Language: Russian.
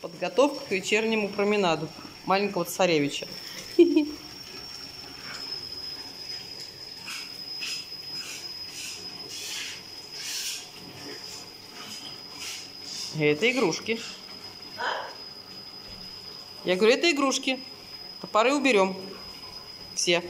Подготовка к вечернему променаду маленького царевича. Это игрушки. Я говорю, это игрушки. Топоры уберем. Все.